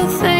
overthinking.